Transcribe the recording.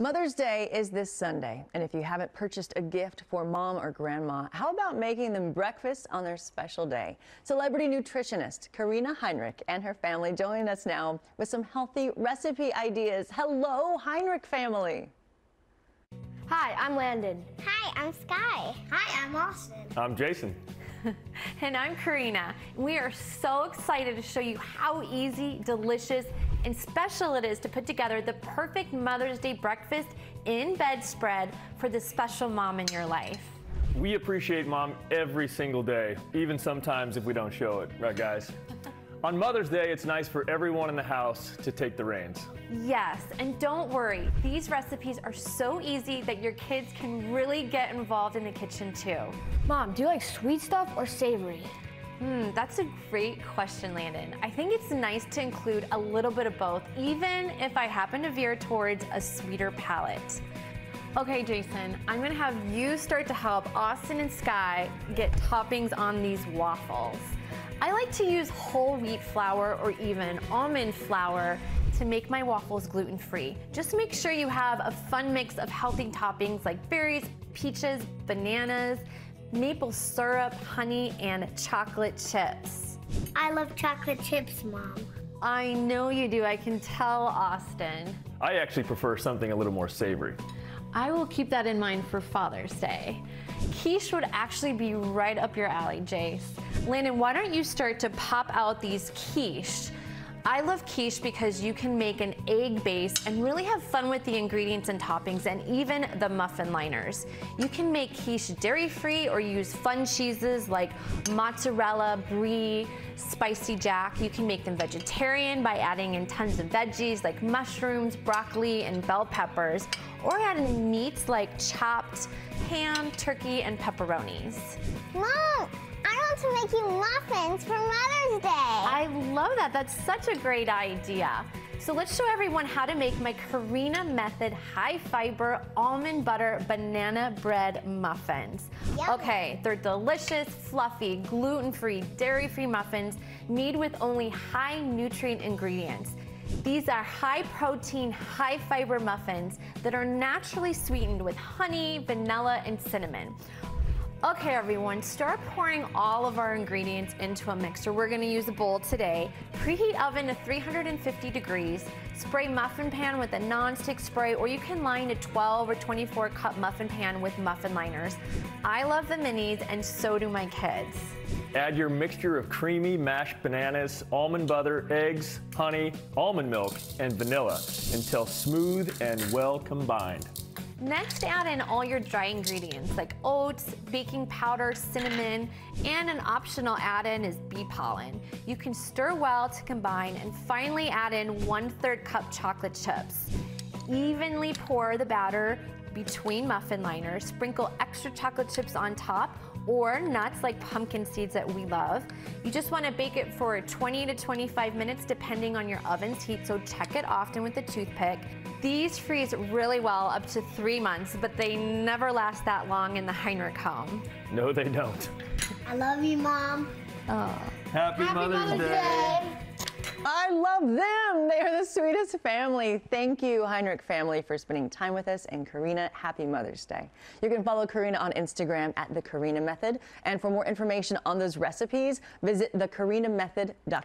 Mother's Day is this Sunday, and if you haven't purchased a gift for mom or grandma, how about making them breakfast on their special day? Celebrity nutritionist Karina Heinrich and her family join us now with some healthy recipe ideas. Hello, Heinrich family. Hi, I'm Landon. Hi, I'm Sky. Hi, I'm Austin. I'm Jason. and I'm Karina. We are so excited to show you how easy, delicious, and special it is to put together the perfect Mother's Day breakfast in bed spread for the special mom in your life. We appreciate mom every single day, even sometimes if we don't show it, right guys? On Mother's Day, it's nice for everyone in the house to take the reins. Yes, and don't worry, these recipes are so easy that your kids can really get involved in the kitchen too. Mom, do you like sweet stuff or savory? Hmm, that's a great question, Landon. I think it's nice to include a little bit of both, even if I happen to veer towards a sweeter palate. Okay, Jason, I'm gonna have you start to help Austin and Sky get toppings on these waffles. I like to use whole wheat flour or even almond flour to make my waffles gluten-free. Just make sure you have a fun mix of healthy toppings like berries, peaches, bananas, maple syrup, honey, and chocolate chips. I love chocolate chips, Mom. I know you do, I can tell, Austin. I actually prefer something a little more savory. I will keep that in mind for Father's Day. Quiche would actually be right up your alley, Jace. Landon, why don't you start to pop out these quiche? I love quiche because you can make an egg base and really have fun with the ingredients and toppings and even the muffin liners. You can make quiche dairy-free or use fun cheeses like mozzarella, brie, spicy jack. You can make them vegetarian by adding in tons of veggies like mushrooms, broccoli, and bell peppers, or add in meats like chopped ham, turkey, and pepperonis. Mom, To make you muffins for Mother's Day. I love that. That's such a great idea. So let's show everyone how to make my Karina Method high fiber almond butter banana bread muffins. Yum. Okay, they're delicious, fluffy, gluten-free, dairy-free muffins made with only high nutrient ingredients. These are high protein, high fiber muffins that are naturally sweetened with honey, vanilla, and cinnamon. Okay, everyone, start pouring all of our ingredients into a mixer. We're gonna use a bowl today. Preheat oven to 350 degrees. Spray muffin pan with a non-stick spray, or you can line a 12 or 24 cup muffin pan with muffin liners. I love the minis, and so do my kids. Add your mixture of creamy mashed bananas, almond butter, eggs, honey, almond milk, and vanilla until smooth and well combined. Next, add in all your dry ingredients like oats, baking powder, cinnamon, and an optional add-in is bee pollen. You can stir well to combine and finally add in one third cup chocolate chips. Evenly pour the batter between muffin liners, sprinkle extra chocolate chips on top or nuts like pumpkin seeds that we love. You just wanna bake it for 20 to 25 minutes depending on your oven's heat, so check it often with a toothpick. These freeze really well up to three months, but they never last that long in the Heinrich home. No, they don't. I love you, Mom. Oh. Happy, Happy Mother's, Mother's Day. Day. Love them. They are the sweetest family. Thank you, Heinrich family, for spending time with us. And Karina, happy Mother's Day. You can follow Karina on Instagram at The Karina Method. And for more information on those recipes, visit thekarinamethod.com.